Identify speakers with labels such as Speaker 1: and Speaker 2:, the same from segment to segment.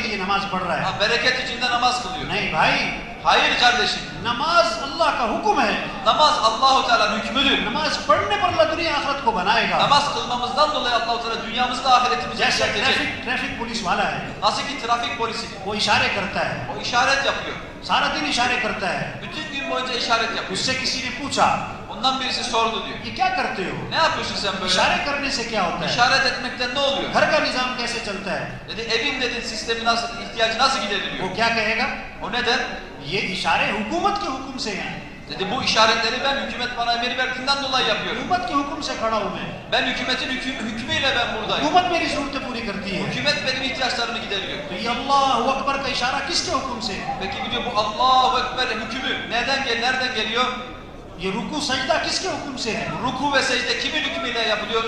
Speaker 1: کے لیے نماز پڑھ
Speaker 2: رہا ہے نماز نہیں بھائی ہائر کردیش نماز
Speaker 1: اللہ کا حکم ہے نماز اللہ تعالیٰ نماز
Speaker 2: پڑھنے
Speaker 1: پر
Speaker 2: اللہ دنیا آخرت کو بنائے
Speaker 1: گا نماز نماز اللہ
Speaker 2: تعالیٰ دنیا آخرت جیسے
Speaker 1: ٹریفک پولیس والا
Speaker 2: ہے آسی کی ٹریفک پولیس
Speaker 1: وہ اشارے کرتا ہے وہ
Speaker 2: اشارے جب سارا دن
Speaker 1: اشارے کرتا ہے بجن
Speaker 2: دن مجھے اشارے جب
Speaker 1: اس سے کسی نے
Speaker 2: پوچھا کیا کرتے ہو اشارے کرنے
Speaker 1: سے کیا ہوتا ہے
Speaker 2: گھر کا نظام कैसे चलता है
Speaker 1: Dedi evin dedi sistemi nasıl, ihtiyacı nasıl gideriliyor?
Speaker 2: वो क्या कहेगा
Speaker 1: O ne der?
Speaker 2: ये इशारे हुकूमत के हुक्म से हैं
Speaker 1: Dedi bu işaretleri ben hükümet bana emir verdiğinden dolayı yapıyorum.
Speaker 2: हुकूमत के हुक्म से खड़ा हूं मैं
Speaker 1: Ben hükümetin hüküm, hükmüyle ben buradayım.
Speaker 2: हुकूमत मेरी जरूरतें पूरी करती है
Speaker 1: Hükümet benim ihtiyaçlarımı gideriyor.
Speaker 2: तो ये अल्लाह अकबर का इशारा किसके हुक्म से है?
Speaker 1: Peki bir diyor bu Allahu Ekber hükmü nereden gel nereden geliyor?
Speaker 2: ये रुकू सजदा किसके हुक्म से है
Speaker 1: Ruku ve secde kimin hükmüyle yapılıyor?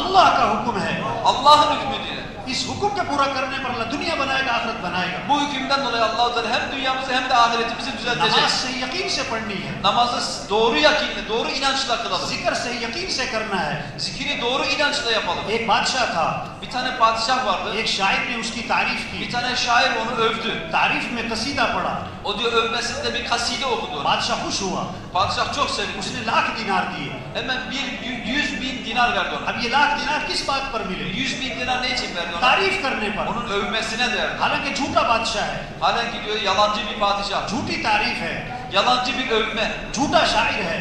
Speaker 2: अल्लाह का हुक्म है
Speaker 1: Allah'ın hükmüdür.
Speaker 2: इस हुक्म के पूरा करने पर अल्लाह दुनिया बनाएगा आखिरत बनाएगा
Speaker 1: Bu hükümden dolayı Allah Teala hem dünyamızı hem de ahiretimizi düzeltecek.
Speaker 2: नमाज से यकीन से पढ़नी है
Speaker 1: Namazı doğru yakinle, doğru inançla kılalım.
Speaker 2: जिक्र से यकीन से करना है
Speaker 1: Zikri doğru inançla yapalım.
Speaker 2: एक बादशाह था
Speaker 1: Bir tane padişah vardı.
Speaker 2: एक शायर ने उसकी तारीफ
Speaker 1: Bir
Speaker 2: की
Speaker 1: tane şair onu övdü.
Speaker 2: तारीफ में कसीदा पढ़ा
Speaker 1: O diyor övmesinde bir kaside okudu. ona.
Speaker 2: बादशाह खुश हुआ
Speaker 1: Padişah çok sevindi.
Speaker 2: उसने लाख दिनार दिए
Speaker 1: Hemen bir yü- yüz bin dinar verdi ona.
Speaker 2: अब ये लाख दिनार किस बात पर मिले
Speaker 1: Yüz bin dinar ne için verdi ona?
Speaker 2: तारीफ करने पर
Speaker 1: Onun övmesine verdi.
Speaker 2: हालांकि झूठा बादशाह है
Speaker 1: Halen ki diyor yalancı bir padişah.
Speaker 2: झूठी तारीफ है
Speaker 1: Yalancı bir övme.
Speaker 2: झूठा शायर है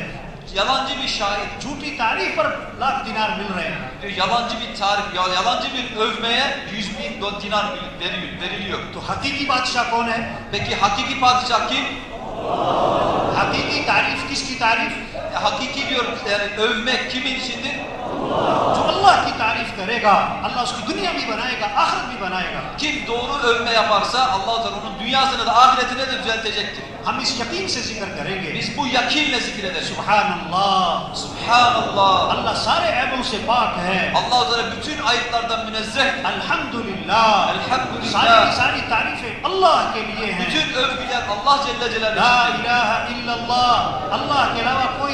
Speaker 1: Yalancı bir şair.
Speaker 2: झूठी तारीफ पर लाख दिनार मिल रहे हैं
Speaker 1: Diyor, yalancı bir tarif, ya- yalancı bir övmeye yüz bin do- dinar veriyor, veriliyor.
Speaker 2: तो हकीकी बादशाह कौन है
Speaker 1: Peki hakiki padişah kim?
Speaker 2: हकीकी तारीफ किसकी तारीफ
Speaker 1: E, hakiki diyor yani övmek kimin içindir?
Speaker 2: जो अल्लाह की तारीफ करेगा अल्लाह उसकी दुनिया भी बनाएगा आखिरत भी बनाएगा
Speaker 1: Kim doğru övme yaparsa Allah Teala onun dünyasını da ahiretini de düzeltecektir.
Speaker 2: हम इस यकीन से जिक्र करेंगे
Speaker 1: Biz bu yakinle zikrederiz.
Speaker 2: सुबहान अल्लाह
Speaker 1: Subhanallah.
Speaker 2: अल्लाह सारे ऐबों से पाक है
Speaker 1: Allah Teala bütün ayıplardan münezzeh.
Speaker 2: अल्हम्दुलिल्लाह
Speaker 1: अल्हम्दुलिल्लाह।
Speaker 2: सारी की सारी तारीफें अल्लाह के लिए हैं
Speaker 1: Bütün övgüler Allah Celle
Speaker 2: ला
Speaker 1: Celaluhu'dur.
Speaker 2: इलाहा इल्लल्लाह अल्लाह के अलावा कोई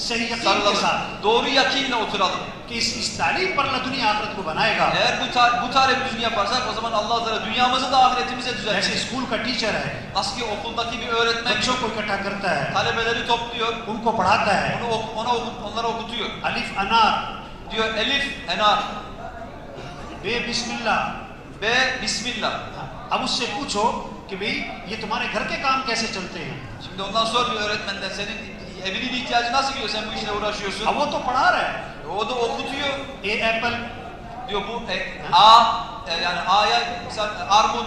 Speaker 2: सही यकीन के
Speaker 1: Sarılalım.
Speaker 2: साथ
Speaker 1: Doğru yakinle oturalım.
Speaker 2: कि इस, इस तालीम पर अल्लाह दुनिया आखिरत को बनाएगा
Speaker 1: Eğer bu, tar bu tarifi düzgün yaparsak o zaman Allah Teala dünyamızı da ahiretimizi de
Speaker 2: जैसे
Speaker 1: düzeltecek.
Speaker 2: स्कूल का टीचर है
Speaker 1: Nasıl ki okuldaki bir öğretmen
Speaker 2: बच्चों को इकट्ठा करता है
Speaker 1: talebeleri topluyor,
Speaker 2: उनको पढ़ाता है
Speaker 1: onu ok- ona okut, onlara okutuyor.
Speaker 2: अलिफ अनार
Speaker 1: Diyor Elif, Enar,
Speaker 2: बे बिस्मिल्लाह
Speaker 1: B, Bismillah.
Speaker 2: अब उससे पूछो कि भाई ये तुम्हारे घर के काम कैसे चलते हैं
Speaker 1: Şimdi ondan sonra diyor öğretmenden senin evinin ihtiyacı nasıl gidiyor sen bu işle uğraşıyorsun?
Speaker 2: अब वो तो पढ़ा रहा है
Speaker 1: O da okutuyor.
Speaker 2: A apple
Speaker 1: Diyor bu e, A, e, yani A'ya misal e, armut.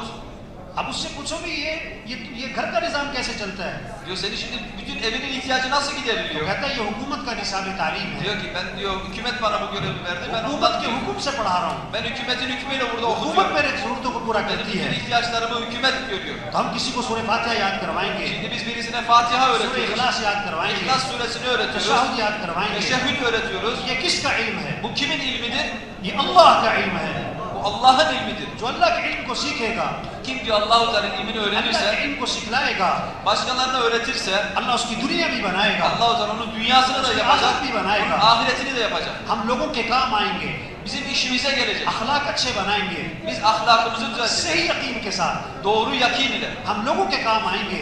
Speaker 2: Ab usse pucho bhi ye ye ye ghar ka nizam kaise chalta hai?
Speaker 1: Diyor senin şimdi bütün evinin ihtiyacı nasıl gideriliyor?
Speaker 2: Kehta ye hukumet ka nizam talim hai.
Speaker 1: Diyor ki ben diyor hükümet bana bu görevi verdi. Ben
Speaker 2: hukumet
Speaker 1: ke
Speaker 2: hukum se padha raha hu.
Speaker 1: Ben hükümetin hükmüyle burada okutuyorum.
Speaker 2: Hukumet mere zaruraton ko
Speaker 1: pura
Speaker 2: karti
Speaker 1: hai.
Speaker 2: Benim
Speaker 1: ihtiyaçlarımı hükümet görüyor.
Speaker 2: To hum kisi ko sure Fatiha yaad karvayenge.
Speaker 1: Şimdi biz birisine Fatiha öğretiyoruz.
Speaker 2: Sure İhlas yaad karvayenge.
Speaker 1: İhlas suresini öğretiyoruz.
Speaker 2: Teşahhud yaad karvayenge.
Speaker 1: Teşehhüd öğretiyoruz.
Speaker 2: Ye kiska ilm hai?
Speaker 1: Bu kimin ilmidir?
Speaker 2: Ye Allah ka ilm
Speaker 1: hai. Allah'ın ilmidir.
Speaker 2: जो अल्लाह के इल्म को सीखेगा
Speaker 1: Kim diyor Allah-u Teala'nın ilmini
Speaker 2: अल्लाह के
Speaker 1: öğrenirse,
Speaker 2: इल्म को सिखलाएगा
Speaker 1: başkalarına öğretirse,
Speaker 2: अल्लाह उसकी दुनिया भी बनाएगा
Speaker 1: Allah-u Teala onun dünyasını da
Speaker 2: उसकी
Speaker 1: yapacak,
Speaker 2: आखिरत भी बनाएगा
Speaker 1: ahiretini de yapacak.
Speaker 2: हम लोगों के काम आएंगे
Speaker 1: Bizim işimize gelecek.
Speaker 2: अखलाक अच्छे बनाएंगे
Speaker 1: Biz ahlakımızı düzelteceğiz.
Speaker 2: सही यकीन के साथ
Speaker 1: Doğru yakin ile.
Speaker 2: हम लोगों के काम आएंगे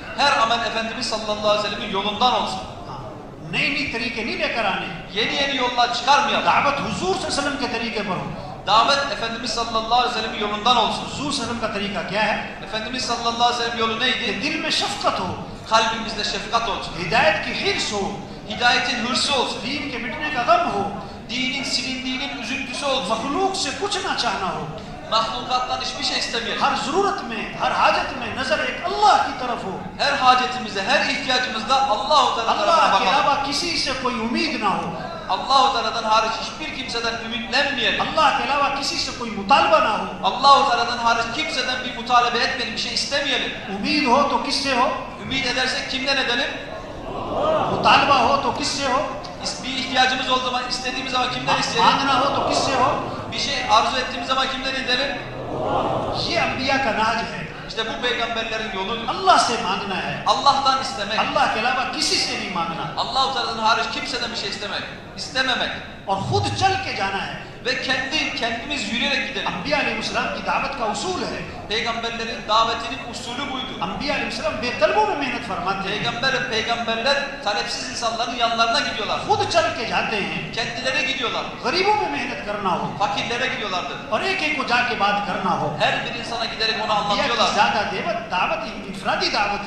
Speaker 1: Her amel Efendimiz sallallahu aleyhi ve sellemin yolundan olsun.
Speaker 2: हाँ, नई नई तरीके नहीं लेकर आने
Speaker 1: Yeni yeni yollar çıkarmayalım.
Speaker 2: दावत हुजूर सल्लल्लाहु अलैहि वसल्लम के तरीके पर हो
Speaker 1: Davet Efendimiz sallallahu aleyhi ve sellemin yolundan olsun.
Speaker 2: हुजूर सल्लल्लाहु अलैहि वसल्लम का तरीका क्या है
Speaker 1: Efendimiz sallallahu aleyhi ve sellem yolu
Speaker 2: कि
Speaker 1: neydi?
Speaker 2: दिल में शफकत हो
Speaker 1: Kalbimizde şefkat olsun.
Speaker 2: हिदायत की हिर्स हो
Speaker 1: Hidayetin hırsı olsun.
Speaker 2: दीन के मिटने का गम हो
Speaker 1: Din iyiliğinin silindiğinin üzüntüsü olsun.
Speaker 2: मखलूक से कुछ ना चाहना हो
Speaker 1: mahlukattan hiçbir şey istemeyelim.
Speaker 2: Her zururet mi, her hacet mi nazar ek Allah ki taraf.
Speaker 1: Her hacetimize, her ihtiyacımızda Allah-u Teala tarafına bakalım.
Speaker 2: Allah ke kisi se koi umid na ho.
Speaker 1: Allah-u Teala'dan hariç hiçbir kimseden ümitlenmeyelim.
Speaker 2: Allah ke ilava kisi se koi mutalba na ho.
Speaker 1: Allah-u Teala'dan hariç kimseden bir mutalebe etmeyelim, bir şey istemeyelim.
Speaker 2: Umid ho to kisse ho?
Speaker 1: Ümit edersek kimden edelim?
Speaker 2: Mutalba ho to kisse
Speaker 1: ho? Bir ihtiyacımız olduğu zaman, istediğimiz zaman kimden isteyelim?
Speaker 2: Mangna ho to kisse ho?
Speaker 1: bir şey arzu ettiğimiz zaman kimden
Speaker 2: gidelim? Şiambiyaka nacihe.
Speaker 1: İşte bu peygamberlerin
Speaker 2: yolu Allah semanına he.
Speaker 1: Allah'tan istemek.
Speaker 2: Allah kelaba kisi senin imanına.
Speaker 1: Allah-u Teala'dan hariç kimseden bir şey istemek. İstememek.
Speaker 2: Or khud çal ke jana hai
Speaker 1: ve kendi kendimiz yürüyerek gidelim.
Speaker 2: Anbiya aleyhisselam ki davet ka usul hai.
Speaker 1: Peygamberlerin davetinin usulü buydu.
Speaker 2: Anbiya aleyhisselam betalbu mu mehnet farmadı.
Speaker 1: Peygamber peygamberler talepsiz insanların yanlarına gidiyorlar.
Speaker 2: Khud chal ke jate hain.
Speaker 1: Kendileri gidiyorlar.
Speaker 2: Garibon mu mehnet karna ho.
Speaker 1: Fakirlere gidiyorlardı.
Speaker 2: Aur ek ek ko ja ke baat.
Speaker 1: Her bir insana giderek onu anlatıyorlar.
Speaker 2: Ziyada davet davet infradi davet.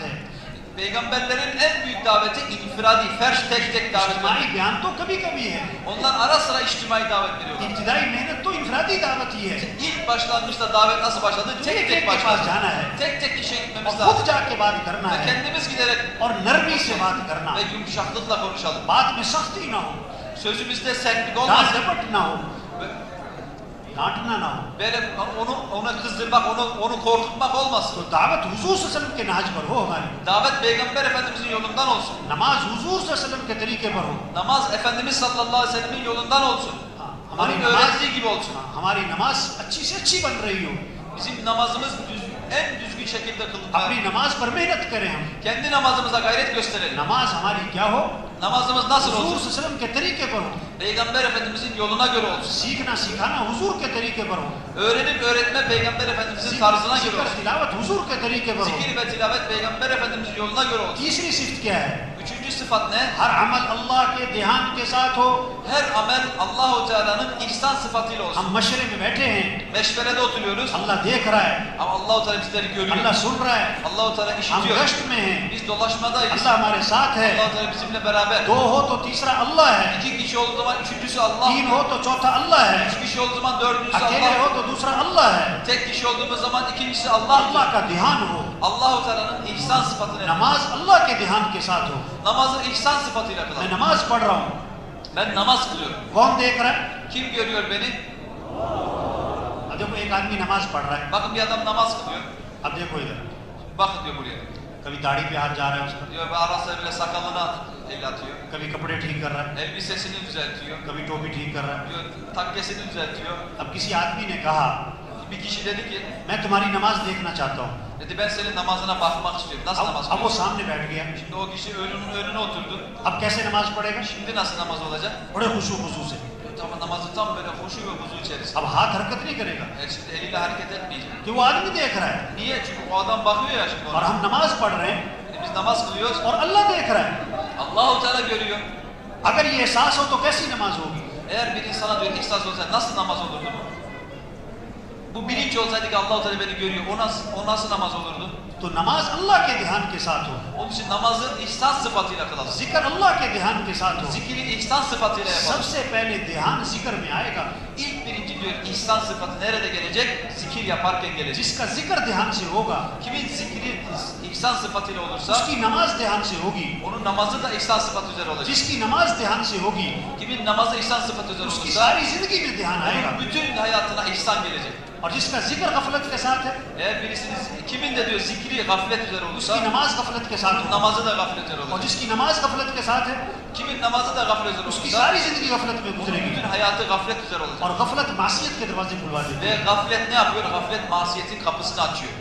Speaker 1: Peygamberlerin en büyük daveti infiradi, ferş tek tek davet. İçtimai
Speaker 2: beyan to kabhi kabhi hai.
Speaker 1: Onlar ara sıra içtimai davet veriyorlar.
Speaker 2: İbtidai mehnet to infiradi davet hi hai.
Speaker 1: İlk başlangıçta davet nasıl başladı? Tek tek başladı. Tek tek
Speaker 2: işe
Speaker 1: gitmemiz lazım.
Speaker 2: Khud jaake baat
Speaker 1: karna
Speaker 2: hai.
Speaker 1: Ve kendimiz giderek.
Speaker 2: Aur narmi se baat karna.
Speaker 1: Ve yumuşaklıkla konuşalım.
Speaker 2: Baat mein sahti na ho.
Speaker 1: Sözümüzde sertlik olmasın.
Speaker 2: Daha zıbırt na
Speaker 1: ho.
Speaker 2: डांटना ना हो
Speaker 1: Böyle onu ona kızdırmak, onu onu korkutmak olmasın.
Speaker 2: तो दावत हुजूर सल्लल्लाहु अलैहि वसल्लम के नाज पर हो हमारी
Speaker 1: Davet Peygamber Efendimizin yolundan olsun.
Speaker 2: नमाज हुजूर सल्लल्लाहु अलैहि वसल्लम के तरीके पर हो
Speaker 1: Namaz Efendimiz sallallahu aleyhi ve sellemin yolundan olsun.
Speaker 2: हाँ,
Speaker 1: Onun
Speaker 2: हमारी नमाज
Speaker 1: öğrettiği gibi olsun.
Speaker 2: हाँ, हमारी नमाज अच्छी से अच्छी बन रही हो
Speaker 1: Bizim namazımız düz, en düzgün şekilde kılınıyor.
Speaker 2: अपनी नमाज पर मेहनत करें हम
Speaker 1: Kendi namazımıza gayret gösterelim.
Speaker 2: नमाज हमारी क्या हो
Speaker 1: Namazımız nasıl
Speaker 2: Huzur
Speaker 1: olsun?
Speaker 2: Huzur ke terike par ho.
Speaker 1: Peygamber Efendimizin yoluna göre olsun.
Speaker 2: Sikna sikhana huzur ke terike par.
Speaker 1: Öğrenip öğretme Peygamber Efendimizin
Speaker 2: Zik,
Speaker 1: tarzına göre olsun.
Speaker 2: Zikr tilavet huzur ke terike par.
Speaker 1: Zikir ve tilavet Peygamber Efendimizin yoluna göre olsun.
Speaker 2: Tisri sift?
Speaker 1: Üçüncü sıfat ne?
Speaker 2: हर अमल अल्लाह के ध्यान के साथ हो
Speaker 1: Her amel Allahu Teala'nın ihsan sıfatıyla olsun.
Speaker 2: हम मशरे में बैठे हैं
Speaker 1: Meşverede oturuyoruz
Speaker 2: अल्लाह देख रहा है
Speaker 1: ama Allahu Teala bizleri görüyor.
Speaker 2: अल्लाह सुन रहा है
Speaker 1: Allahu Teala
Speaker 2: हम
Speaker 1: işitiyor.
Speaker 2: गश्त में हैं
Speaker 1: Biz dolaşmadayız.
Speaker 2: अल्लाह हमारे साथ है
Speaker 1: Allahu Teala bizimle beraber.
Speaker 2: दो हो तो तीसरा अल्लाह है
Speaker 1: İki kişi olduğu zaman üçüncüsü Allah.
Speaker 2: तीन हो तो चौथा अल्लाह है
Speaker 1: Üç kişi olduğu zaman dördüncüsü
Speaker 2: अकेले हो
Speaker 1: Allah.
Speaker 2: तो दूसरा अल्लाह है
Speaker 1: Tek kişi olduğumuz zaman ikincisi Allah.
Speaker 2: अल्लाह का ध्यान हो
Speaker 1: Allahu Teala'nın ihsan sıfatını.
Speaker 2: नमाज अल्लाह के ध्यान के साथ हो
Speaker 1: Namazı ihsan sıfatıyla
Speaker 2: मैं
Speaker 1: kılalım.
Speaker 2: नमाज पढ़ रहा हूँ
Speaker 1: Ben namaz kılıyorum.
Speaker 2: कौन देख रहा है
Speaker 1: Kim görüyor beni?
Speaker 2: अब देखो एक आदमी नमाज पढ़ रहा है
Speaker 1: Bakın bir adam namaz kılıyor.
Speaker 2: अब देखो इधर
Speaker 1: Bakın diyor buraya.
Speaker 2: कभी दाढ़ी पे हाथ जा रहा है उसका
Speaker 1: Diyor ve ara sıra bile sakalını at- el atıyor.
Speaker 2: कभी कपड़े ठीक कर रहा है
Speaker 1: Elbisesini düzeltiyor.
Speaker 2: कभी टोपी ठीक कर रहा है
Speaker 1: Diyor takkesini düzeltiyor.
Speaker 2: अब किसी आदमी ने कहा
Speaker 1: Bir kişi dedi ki,
Speaker 2: मैं तुम्हारी नमाज देखना चाहता हूँ
Speaker 1: dedi ben senin namazına bakmak istiyorum. Nasıl
Speaker 2: अब,
Speaker 1: namaz
Speaker 2: अब वो
Speaker 1: kılıyorsun?
Speaker 2: सामने बैठ गया
Speaker 1: Şimdi o kişi önünün önüne oturdu.
Speaker 2: अब कैसे नमाज पढ़ेगा
Speaker 1: Şimdi nasıl namaz olacak?
Speaker 2: बड़े खुशू खुशू से
Speaker 1: Tamam namazı tam böyle hoşu ve huzu içerisinde.
Speaker 2: अब हाथ हरकत नहीं करेगा
Speaker 1: E şimdi eliyle hareket etmeyecek.
Speaker 2: कि वो आदमी देख रहा है
Speaker 1: Niye? Çünkü o adam bakıyor ya şimdi
Speaker 2: और
Speaker 1: ona.
Speaker 2: हम नमाज पढ़ रहे हैं
Speaker 1: E biz namaz kılıyoruz.
Speaker 2: और अल्लाह देख रहा है
Speaker 1: Allahu Teala görüyor.
Speaker 2: अगर ये एहसास हो तो कैसी नमाज होगी
Speaker 1: Eğer bir insana diyor ihsas olsaydı nasıl namaz olurdu bu? Bu bilinç olsaydı ki Allahu Teala beni görüyor. O nasıl, o nasıl namaz olurdu?
Speaker 2: तो नमाज अल्लाह के ध्यान के साथ हो
Speaker 1: Onun için namazı ihsan sıfatıyla kılalım.
Speaker 2: जिक्र अल्लाह के ध्यान के साथ हो
Speaker 1: Zikri ihsan sıfatıyla yapalım.
Speaker 2: सबसे पहले ध्यान जिक्र में आएगा
Speaker 1: İlk birinci diyor ihsan sıfatı nerede gelecek? Zikir yaparken gelecek.
Speaker 2: जिसका जिक्र ध्यान से होगा
Speaker 1: Kimin zikri ihsan sıfatıyla olursa
Speaker 2: उसकी नमाज ध्यान से होगी
Speaker 1: onun namazı da ihsan sıfatı üzere olacak.
Speaker 2: जिसकी नमाज ध्यान से होगी
Speaker 1: Kimin namazı ihsan sıfatı üzere
Speaker 2: उसकी
Speaker 1: olursa
Speaker 2: सारी जिंदगी में ध्यान आएगा
Speaker 1: onun bütün hayatına ihsan gelecek.
Speaker 2: और जिसका जिक्र गफलत के साथ है
Speaker 1: Eğer birisinin kimin de diyor zikri gaflet üzere olursa
Speaker 2: उसकी नमाज गफलत के साथ
Speaker 1: onun
Speaker 2: हो
Speaker 1: namazı da gaflet üzere
Speaker 2: और
Speaker 1: olacak.
Speaker 2: जिसकी नमाज गफलत के साथ है
Speaker 1: Kimin namazı da gaflet üzere
Speaker 2: उसकी
Speaker 1: olursa
Speaker 2: सारी जिंदगी गफलत में
Speaker 1: onun
Speaker 2: गुजरेगी
Speaker 1: bütün hayatı gaflet üzere olacak.
Speaker 2: और गफलत मासियत के दरवाजे खुलवा देती
Speaker 1: Ve
Speaker 2: है
Speaker 1: gaflet ne yapıyor? Gaflet masiyetin kapısını açıyor.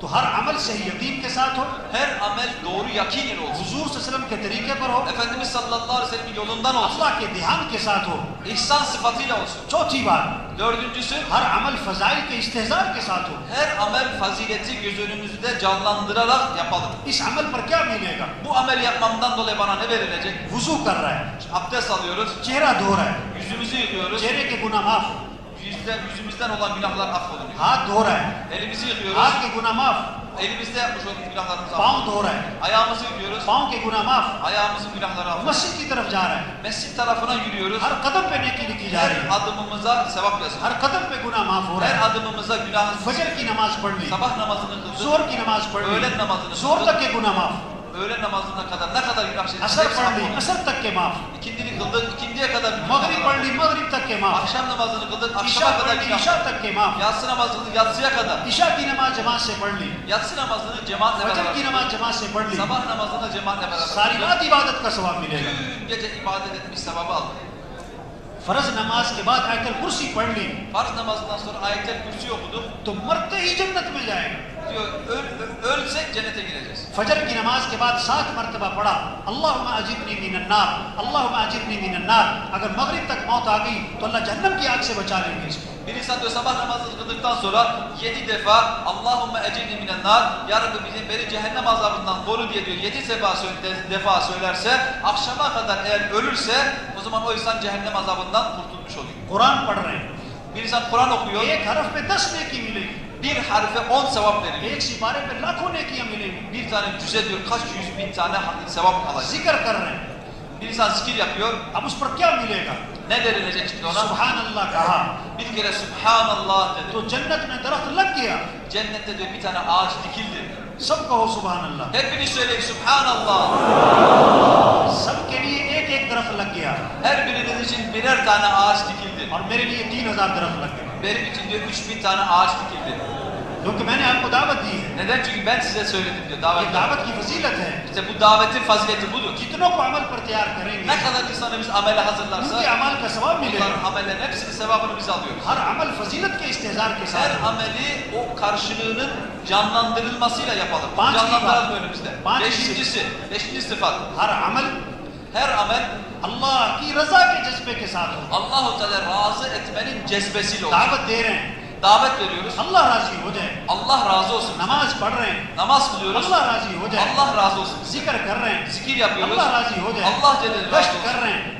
Speaker 2: तो हर अमल सही यकीन के साथ हो
Speaker 1: Her amel doğru yakin ile olsun.
Speaker 2: हुजूर सल्लल्लाहु अलैहि वसल्लम के तरीके पर हो
Speaker 1: Efendimiz sallallahu aleyhi ve sellem'in yolundan olsun.
Speaker 2: अल्लाह के ध्यान के साथ हो
Speaker 1: İhsan sıfatıyla olsun.
Speaker 2: चौथी बात
Speaker 1: Dördüncüsü
Speaker 2: हर अमल फजाइल के इस्तेजार के साथ हो
Speaker 1: her amel fazileti göz önümüzde canlandırarak yapalım.
Speaker 2: इस अमल पर क्या मिलेगा
Speaker 1: Bu amel yapmamdan dolayı bana ne verilecek?
Speaker 2: वजू कर रहा है
Speaker 1: Abdest alıyoruz,
Speaker 2: चेहरा धो रहा है
Speaker 1: yüzümüzü yıkıyoruz,
Speaker 2: चेहरे के गुनाह माफ
Speaker 1: Yüzden, yüzümüzden olan günahlar affolunuyor.
Speaker 2: Ha doğru.
Speaker 1: Elimizi yıkıyoruz.
Speaker 2: Hakke günah maaf.
Speaker 1: Elimizde yapmış olduğumuz günahlarımız
Speaker 2: affolunuyor. Paun doğru.
Speaker 1: Ayağımızı yıkıyoruz.
Speaker 2: Paun ke günah maaf.
Speaker 1: Ayağımızın günahları
Speaker 2: affolunuyor. Mescid ki taraf ja.
Speaker 1: Mescid tarafına yürüyoruz.
Speaker 2: Her kadem pe neki likhi ja.
Speaker 1: Her adımımıza sevap
Speaker 2: yazılıyor. Her kadem pe günah maaf ho.
Speaker 1: Her adımımıza
Speaker 2: günah. Fajr ki namaz padhni.
Speaker 1: Sabah namazını kıldık.
Speaker 2: Zuhr ki namaz padhni.
Speaker 1: Öğlen namazını kıldık.
Speaker 2: Zuhr tak ke günah maaf
Speaker 1: Öğlen namazına kadar ne kadar günah işledik.
Speaker 2: असर
Speaker 1: hepsi
Speaker 2: पढ़ ली
Speaker 1: affoldu.
Speaker 2: असर तक के माफ
Speaker 1: İkindini kıldık. ikindiye kadar bütün
Speaker 2: मगरिब
Speaker 1: günahlar
Speaker 2: पढ़ ली मगरिब तक के माफ
Speaker 1: Akşam namazını kıldık.
Speaker 2: Isha
Speaker 1: Akşama kadar
Speaker 2: पढ़ ली
Speaker 1: günah.
Speaker 2: ईशा तक के माफ
Speaker 1: Yatsı namazını kıldık. Yatsıya kadar.
Speaker 2: Isha की नमाज जमात से पढ़ ली
Speaker 1: Yatsı namazını cemaatle
Speaker 2: फजर की
Speaker 1: beraber.
Speaker 2: नमाज जमात से पढ़ ली
Speaker 1: Sabah namazını cemaatle beraber.
Speaker 2: सारी रात इबादत का सवाब मिलेगा
Speaker 1: Bütün gece ibadet etmiş sevabı aldık.
Speaker 2: फर्ज नमाज के बाद आयतल कुर्सी पढ़ ली
Speaker 1: Farz namazından sonra ayetel kürsi okuduk.
Speaker 2: तो मरते ही जन्नत में जाएगा
Speaker 1: Diyor öl, ö- ölsek cennete gireceğiz.
Speaker 2: फजर की नमाज के बाद सात मरतबा पढ़ा अल्लाह अजिबनी मिनन्नार अल्लाह अजिबनी मिनन्नार अगर मगरिब तक मौत आ गई तो अल्लाह जहन्नम की आग से बचा लेंगे इसको
Speaker 1: Bir insan diyor sabah namazını kıldıktan sonra yedi defa Allahümme ecirni minen nar Ya Rabbi bizi, beni cehennem azabından koru diye diyor yedi defa, söyle- defa söylerse akşama kadar eğer ölürse o zaman o insan cehennem azabından kurtulmuş oluyor.
Speaker 2: Quran पढ़ रहे हैं
Speaker 1: Bir insan Kur'an okuyor
Speaker 2: एक हरफ पे दस नेकी मिलेगी
Speaker 1: bir harfe on sevap verilir.
Speaker 2: Ek sibare pe lakhon nekiye milir.
Speaker 1: Bir tane cüze kaç yüz bin tane sevap alacak.
Speaker 2: Zikr kar.
Speaker 1: Bir insan zikir yapıyor.
Speaker 2: Ab us par kya milega?
Speaker 1: Ne verilecek şimdi ona?
Speaker 2: Subhanallah kaha.
Speaker 1: Bir kere Subhanallah dedi.
Speaker 2: Cennet mein darat lag gaya.
Speaker 1: Cennette diyor bir tane ağaç dikildi.
Speaker 2: Sab kaho Subhanallah.
Speaker 1: Hepiniz söyleyin Subhanallah.
Speaker 2: Sab ke liye ek ek darat lag.
Speaker 1: Her biriniz için birer tane ağaç dikildi.
Speaker 2: Aur mere liye 3000 daraf lag gaya.
Speaker 1: Benim için diyor 3000 tane ağaç dikildi.
Speaker 2: क्योंकि मैंने आपको दावत दी है
Speaker 1: Neden? Çünkü ben size söyledim diyor.
Speaker 2: ये
Speaker 1: Davet
Speaker 2: दावत की फजीलत
Speaker 1: İşte bu davetin fazileti budur.
Speaker 2: कितनों को अमल पर तैयार करेंगे
Speaker 1: Ne kadar insanı biz amele
Speaker 2: उनके
Speaker 1: hazırlarsa
Speaker 2: अमल का सवाब
Speaker 1: onların मिलेगा amelen hepsinin sevabını biz alıyoruz.
Speaker 2: हर अमल फजीलत के इस्तेजार के
Speaker 1: Her ameli o karşılığının canlandırılmasıyla yapalım.
Speaker 2: Bak-
Speaker 1: Canlandıralım önümüzde.
Speaker 2: Bak-
Speaker 1: Beşincisi, beşinci sıfat.
Speaker 2: हर अमल
Speaker 1: Her amel
Speaker 2: अल्लाह की रजा के जज्बे के साथ हो
Speaker 1: Allahu Teala razı etmenin cezbesiyle olsun.
Speaker 2: दावत दे
Speaker 1: Davet veriyoruz.
Speaker 2: अल्लाह राजी हो जाए
Speaker 1: Allah razı olsun.
Speaker 2: नमाज पढ़ रहे हैं
Speaker 1: Namaz kılıyoruz.
Speaker 2: अल्लाह राजी हो जाए
Speaker 1: Allah razı olsun.
Speaker 2: जिक्र कर रहे हैं
Speaker 1: Zikir yapıyoruz.
Speaker 2: अल्लाह राजी हो जाए
Speaker 1: Allah Celle razı
Speaker 2: गश्त कर
Speaker 1: olsun.
Speaker 2: रहे हैं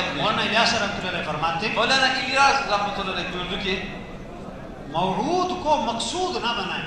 Speaker 2: मौलाना इलियास रहमतुल्लाह फरमाते
Speaker 1: Mevlana İlyas rahmetullahi buyurdu ki
Speaker 2: मौरूद को मकसूद ना बनाए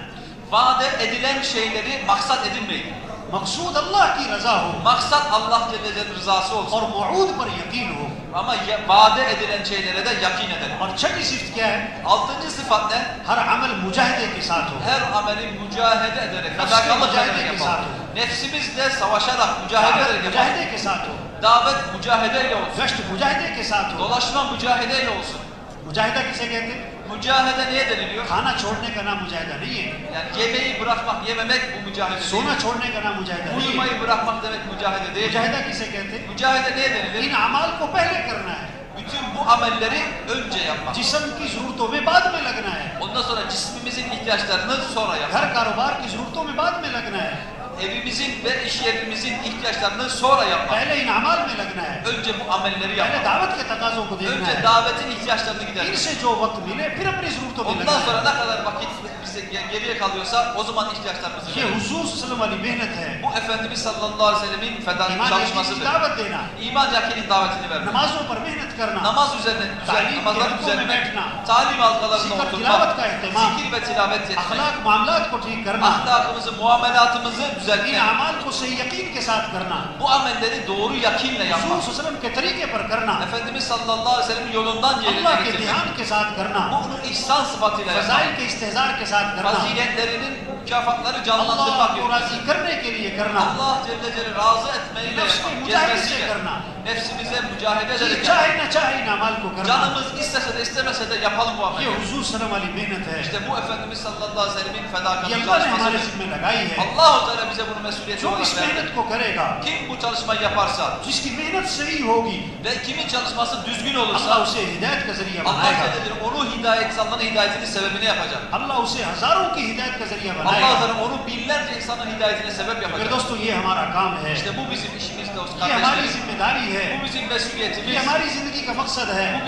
Speaker 1: vaade edilen şeyleri maksat edinmeyin.
Speaker 2: मकसूद अल्लाह की रजा हो
Speaker 1: Maksat Allah Celle Celle'nin rızası olsun.
Speaker 2: और मौरूद पर यकीन हो
Speaker 1: Ama ya- vaade edilen şeylere de yakin edelim.
Speaker 2: और छठी सिफ्त क्या है
Speaker 1: Altıncı sıfat ne?
Speaker 2: हर अमल मुजाहिदे के साथ हो
Speaker 1: Her ameli mücahede ederek,
Speaker 2: Nefsi
Speaker 1: fedakarlık
Speaker 2: mücahede
Speaker 1: ederek
Speaker 2: ke
Speaker 1: yapalım.
Speaker 2: sath.
Speaker 1: Nefsimizle savaşarak, mücahede
Speaker 2: दावत
Speaker 1: ederek yapalım.
Speaker 2: मुजाहिदे के साथ हो
Speaker 1: Davet mücahedeyle olsun.
Speaker 2: गश्त मुजाहिदे के साथ हो
Speaker 1: Dolaşma mücahedeyle olsun.
Speaker 2: मुजाहिदा किसे कहते हैं
Speaker 1: Mücahede niye deniliyor?
Speaker 2: खाना छोड़ने का नाम मुजाहिदा नहीं है
Speaker 1: Yani yemeği bırakmak, yememek bu mücahede değil.
Speaker 2: सोना छोड़ने का नाम मुजाहिदा नहीं है
Speaker 1: Uyumayı bırakmak demek mücahede değil.
Speaker 2: मुजाहिदा किसे कहते हैं
Speaker 1: Mücahede niye denilir?
Speaker 2: इन अमाल को पहले करना है
Speaker 1: Bütün bu amelleri önce yapmak.
Speaker 2: जिस्म की जरूरतों में बाद में लगना है
Speaker 1: Ondan sonra cismimizin ihtiyaçlarını sonra yapmak.
Speaker 2: घर कारोबार की जरूरतों में बाद में लगना है
Speaker 1: Evimizin ve iş yerimizin ihtiyaçlarını sonra yapmak.
Speaker 2: पहले इन अमाल में लगना है
Speaker 1: Önce bu amelleri
Speaker 2: पहले
Speaker 1: yapmak.
Speaker 2: दावत के तकाजों को देखना
Speaker 1: Önce
Speaker 2: है
Speaker 1: davetin ihtiyaçlarını gidermek.
Speaker 2: इनसे जो वक्त मिले फिर अपनी जरूरतों में
Speaker 1: Ondan
Speaker 2: लगना
Speaker 1: sonra
Speaker 2: है
Speaker 1: ne kadar vakit bize ge- geriye kalıyorsa o zaman ihtiyaçlarımızı
Speaker 2: ये
Speaker 1: veririz.
Speaker 2: हुजूर सल्लल्लाहु अलैहि मेहनत है
Speaker 1: Bu Efendimiz sallallahu aleyhi ve sellemin feda
Speaker 2: ईमान की
Speaker 1: çalışmasıdır.
Speaker 2: दावत देना
Speaker 1: İman yakinin davetini vermek.
Speaker 2: नमाजों पर मेहनत करना
Speaker 1: Namaz üzerine, düzen,
Speaker 2: Talim
Speaker 1: namazları
Speaker 2: ki
Speaker 1: düzenlemek,
Speaker 2: hükmü
Speaker 1: talim halkalarında
Speaker 2: Zikr,
Speaker 1: oturmak,
Speaker 2: tilavet ka ihtimam.
Speaker 1: zikir ve tilavet etmek,
Speaker 2: अखलाक मामलात को ठीक करना
Speaker 1: ahlakımızı, muamelatımızı
Speaker 2: इन
Speaker 1: düzeltmek.
Speaker 2: अमाल को सही यकीन के साथ करना
Speaker 1: Bu amelleri doğru yakinle
Speaker 2: रसूल
Speaker 1: yapmak.
Speaker 2: वसल्लम के तरीके पर करना
Speaker 1: Efendimiz sallallahu aleyhi ve sellem'in yolundan yerine
Speaker 2: अल्लाह के
Speaker 1: getirmek.
Speaker 2: ध्यान के साथ करना
Speaker 1: Bunu ihsan sıfatıyla yapmak.
Speaker 2: फजाइल के इस्तेजार के साथ करना
Speaker 1: Faziletlerinin mükafatları canlandırmak
Speaker 2: अल्लाह को
Speaker 1: gerekiyor.
Speaker 2: राजी करने के लिए करना
Speaker 1: Allah Celle Celle razı etmeyle
Speaker 2: नफ्स की
Speaker 1: yapmak,
Speaker 2: मुजाहिदे से
Speaker 1: cezbesiyle.
Speaker 2: करना
Speaker 1: nefsimize mücahede ederek
Speaker 2: çayına çayına malku
Speaker 1: Canımız istese de istemese de yapalım bu ameli.
Speaker 2: Huzur sıram ali minnete.
Speaker 1: İşte bu Efendimiz sallallahu aleyhi ve sellemin
Speaker 2: fedakarlık
Speaker 1: çalışması. Allah-u Teala bize bunu mesuliyet olarak verdi. Kim bu çalışmayı yaparsa.
Speaker 2: Jiski mehnet sahi hogi.
Speaker 1: Ve kimin çalışması düzgün olursa.
Speaker 2: Allah use hidayet ka
Speaker 1: zariya
Speaker 2: Allah
Speaker 1: Teala onu hidayet insanların hidayetinin sebebini yapacak.
Speaker 2: Allah use hazaron ki hidayet ka zariya
Speaker 1: banayega.
Speaker 2: Allah
Speaker 1: Teala onu binlerce insanın hidayetine sebep yapacak.
Speaker 2: Dostum, ye hamara kaam hai.
Speaker 1: İşte bu bizim işimiz dostum. Ye
Speaker 2: hamari
Speaker 1: zimmedari
Speaker 2: hai. ہے। یہ ہماری زندگی
Speaker 1: کا مقصد ہے۔